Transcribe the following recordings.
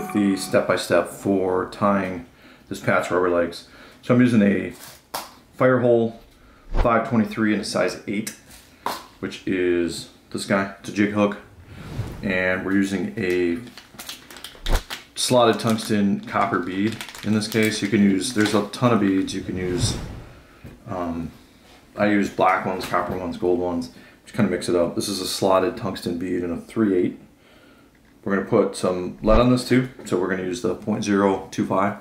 with the step-by-step -step for tying this Pat's Rubber Legs. So I'm using a Firehole 523 in a size 8, which is this guy. It's a jig hook. And we're using a slotted tungsten copper bead in this case. You can use, there's a ton of beads. You can use, um, I use black ones, copper ones, gold ones. Just kind of mix it up. This is a slotted tungsten bead in a 3-8. We're to put some lead on this too. So we're to use the 0.025.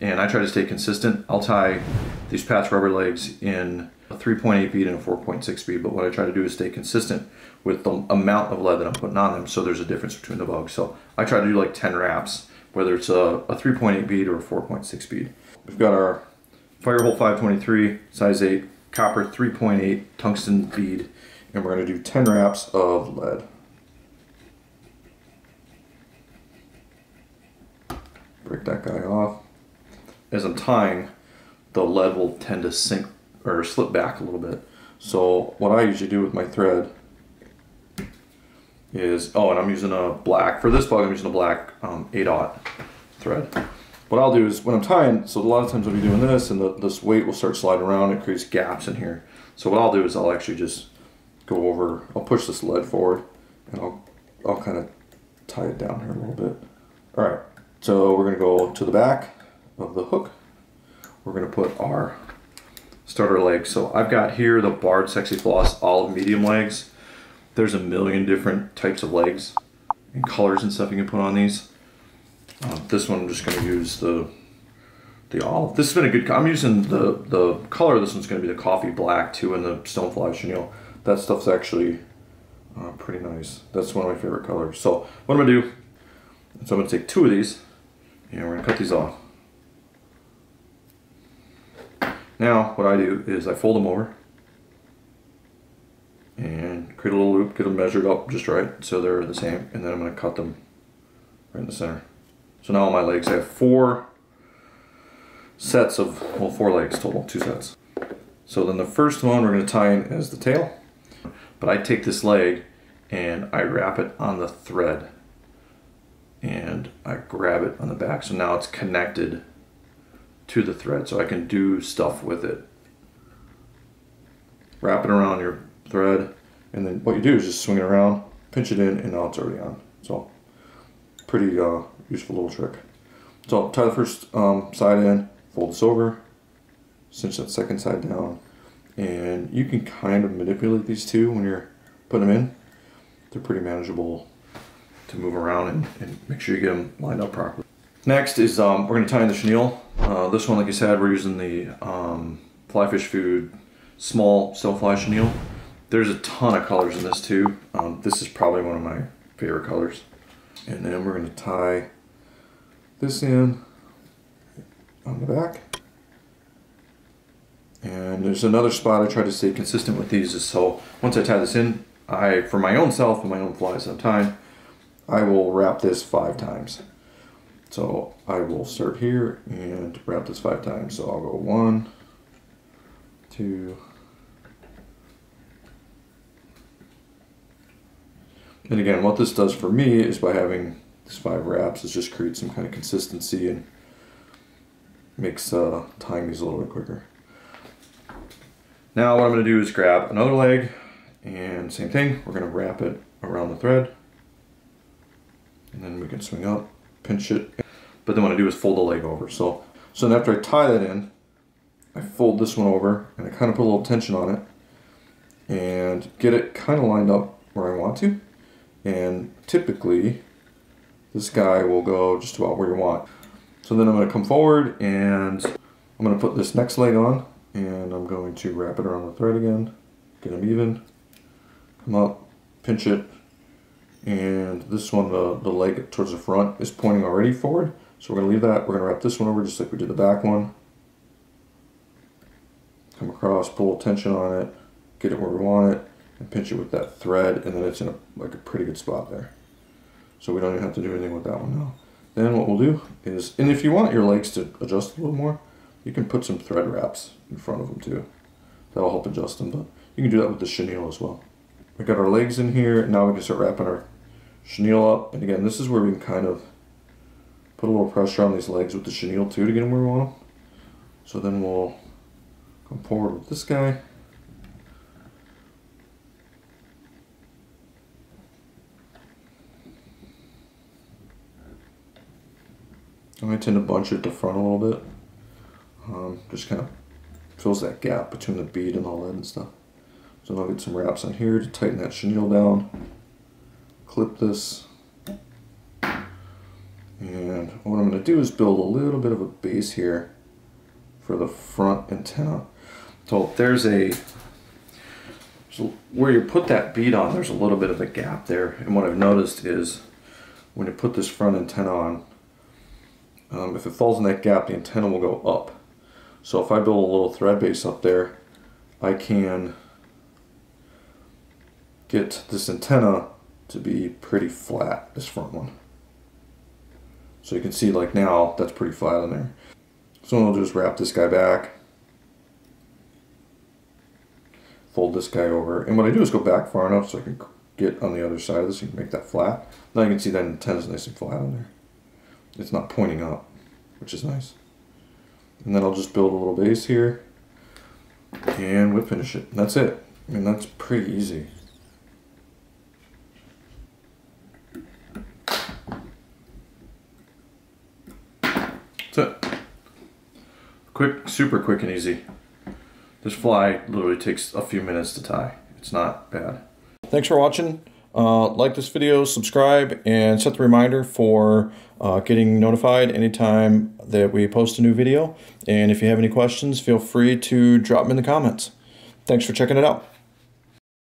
And I try to stay consistent. I'll tie these Pat's Rubber Legs in a 3.8 bead and a 4.6 bead. But what I try to do is stay consistent with the amount of lead that I'm putting on them. So there's a difference between the bugs. So I try to do like 10 wraps, whether it's a, a 3.8 bead or a 4.6 bead. We've got our Firehole 523, size 8, copper 3.8 tungsten bead. And we're going to do 10 wraps of lead. Break that guy off. As I'm tying, the lead will tend to sink or slip back a little bit. So what I usually do with my thread is, oh, and I'm using a black, for this bug I'm using a black um, 8-aught thread. What I'll do is when I'm tying, so a lot of times I'll be doing this and the, this weight will start sliding around, it creates gaps in here. So what I'll do is I'll actually just go over, I'll push this lead forward and I'll, I'll kind of tie it down here a little bit. All right, so we're going to go to the back of the hook. We're going to put our starter leg. So I've got here the Barred Sexy Floss olive medium legs. There's a million different types of legs and colors and stuff you can put on these. Uh, this one I'm just going to use the the olive. This has been a good. I'm using the the color. This one's going to be the coffee black too, and the stonefly chenille. That stuff's actually uh, pretty nice. That's one of my favorite colors. So what I'm going to do so I'm going to take two of these and we're going to cut these off. Now what I do is I fold them over and create a little loop, get them measured up just right so they're the same and then I'm going to cut them right in the center. So now on my legs I have four sets of, well four legs total, two sets. So then the first one we're going to tie in as the tail but I take this leg and I wrap it on the thread and grab it on the back. So now it's connected to the thread so I can do stuff with it. Wrap it around your thread and then what you do is just swing it around, pinch it in and now it's already on. So pretty uh, useful little trick. So tie the first um, side in, fold this over, cinch that second side down and you can kind of manipulate these two when you're putting them in. They're pretty manageable to move around and, and make sure you get them lined up properly. Next is um, we're going to tie in the chenille. Uh, this one, like I said, we're using the um, Flyfish Food small stonefly chenille. There's a ton of colors in this too. Um, this is probably one of my favorite colors. And then we're going to tie this in on the back. And there's another spot I try to stay consistent with these is so once I tie this in, I, for my own self and my own flies I'm tying, I will wrap this five times. So I will start here and wrap this five times. So I'll go one, two, and again, what this does for me is by having these five wraps it just creates some kind of consistency and makes uh, tying these a little bit quicker. Now what I'm to do is grab another leg and same thing, we're going to wrap it around the thread and then we can swing up, pinch it. But then what I do is fold the leg over. So, so then after I tie that in, I fold this one over and I kind of put a little tension on it and get it kind of lined up where I want to. And typically, this guy will go just about where you want. So then I'm going to come forward and I'm going to put this next leg on and I'm going to wrap it around the thread again, get them even, come up, pinch it, and this one, the, the leg towards the front is pointing already forward. So we're gonna leave that, we're gonna wrap this one over just like we did the back one. Come across, pull tension on it, get it where we want it, and pinch it with that thread, and then it's in a, like a pretty good spot there. So we don't even have to do anything with that one now. Then what we'll do is, and if you want your legs to adjust a little more, you can put some thread wraps in front of them too. That'll help adjust them, but you can do that with the chenille as well. We got our legs in here, now we can start wrapping our chenille up. And again, this is where we can kind of put a little pressure on these legs with the chenille too to get them where we want them. So then we'll come forward with this guy. I tend to bunch it the front a little bit. Um, just kind of fills that gap between the bead and the lead and stuff. So I'll get some wraps on here to tighten that chenille down. Clip this. And what I'm going to do is build a little bit of a base here for the front antenna. So there's a, so where you put that bead on, there's a little bit of a gap there. And what I've noticed is when you put this front antenna on, um, if it falls in that gap, the antenna will go up. So if I build a little thread base up there, I can get this antenna to be pretty flat, this front one. So you can see like now, that's pretty flat in there. So I'll is wrap this guy back, fold this guy over, and what I do is go back far enough so I can get on the other side of this and make that flat. Now you can see that antenna's nice and flat on there. It's not pointing up, which is nice. And then I'll just build a little base here and whip finish it. That's it. I mean, that's pretty easy. That's it. Quick, super quick and easy. This fly literally takes a few minutes to tie. It's not bad. Thanks for watching. Uh, like this video, subscribe, and set the reminder for uh, getting notified anytime that we post a new video. And if you have any questions, feel free to drop them in the comments. Thanks for checking it out.